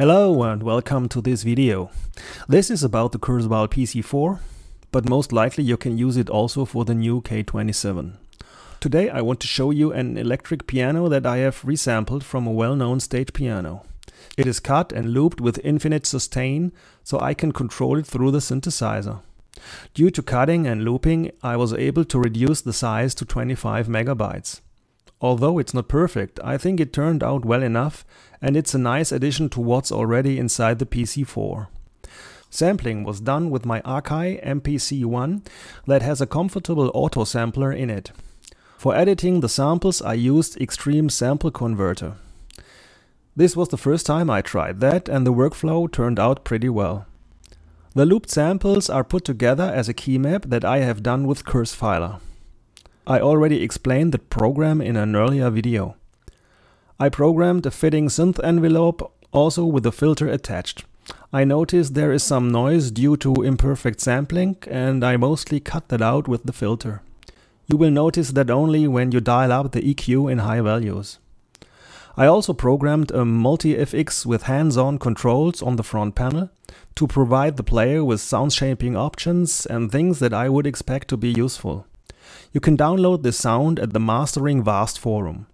Hello and welcome to this video. This is about the Kurzweil PC4, but most likely you can use it also for the new K27. Today I want to show you an electric piano that I have resampled from a well-known stage piano. It is cut and looped with infinite sustain, so I can control it through the synthesizer. Due to cutting and looping, I was able to reduce the size to 25 megabytes. Although it's not perfect, I think it turned out well enough and it's a nice addition to what's already inside the PC4. Sampling was done with my Akai MPC-1 that has a comfortable auto sampler in it. For editing the samples I used Extreme Sample Converter. This was the first time I tried that and the workflow turned out pretty well. The looped samples are put together as a key map that I have done with Kurzfiler. I already explained that program in an earlier video. I programmed a fitting synth envelope also with a filter attached. I noticed there is some noise due to imperfect sampling and I mostly cut that out with the filter. You will notice that only when you dial up the EQ in high values. I also programmed a multi-FX with hands-on controls on the front panel to provide the player with sound shaping options and things that I would expect to be useful. You can download this sound at the Mastering Vast forum.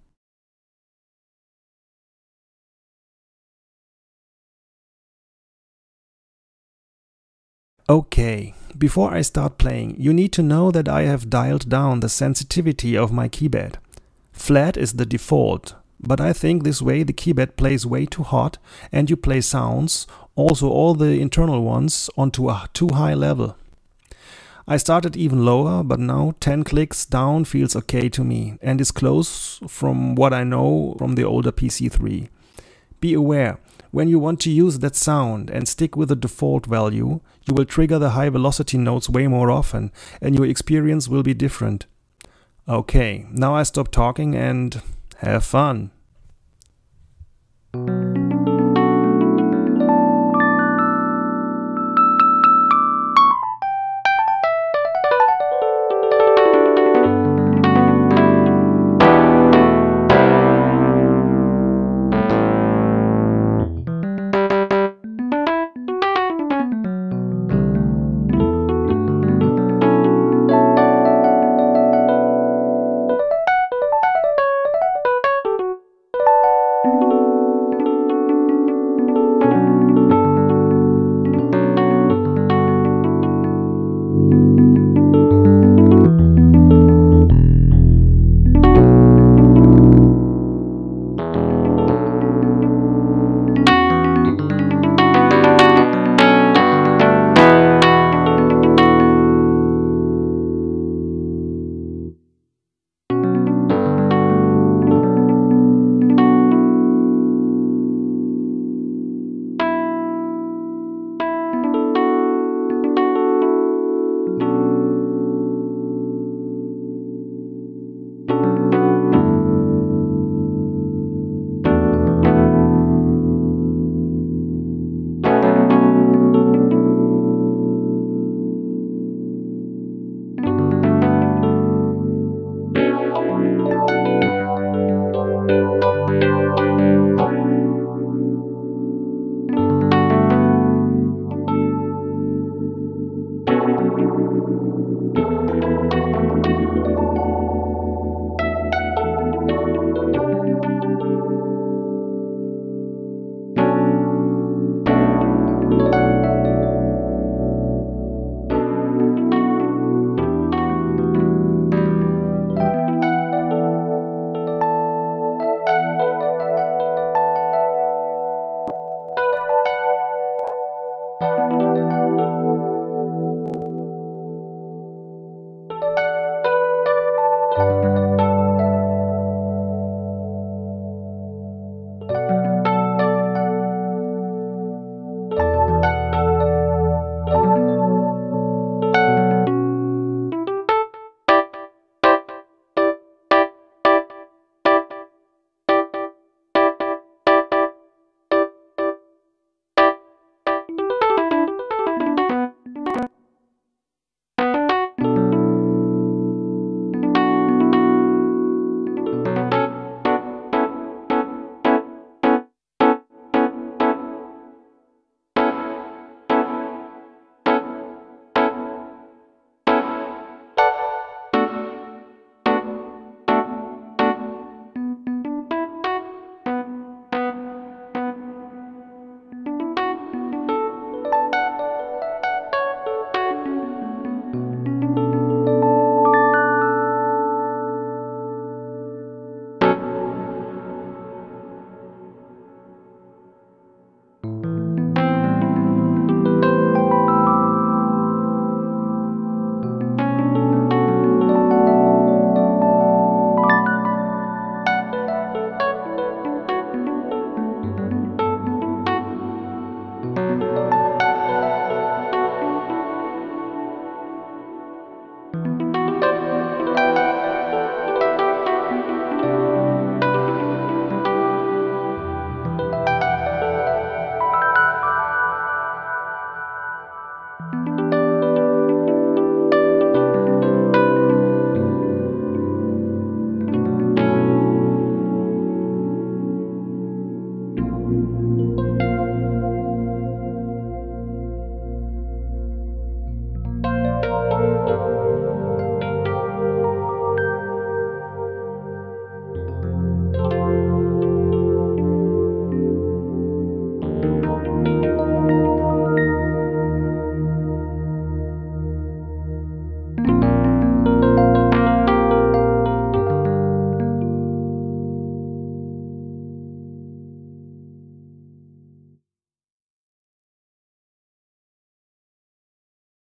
Okay, before I start playing, you need to know that I have dialed down the sensitivity of my keyboard. Flat is the default, but I think this way the keyboard plays way too hot and you play sounds, also all the internal ones, onto a too high level. I started even lower, but now 10 clicks down feels okay to me and is close from what I know from the older PC3. Be aware, when you want to use that sound and stick with the default value, you will trigger the high velocity notes way more often and your experience will be different. Okay, now I stop talking and have fun.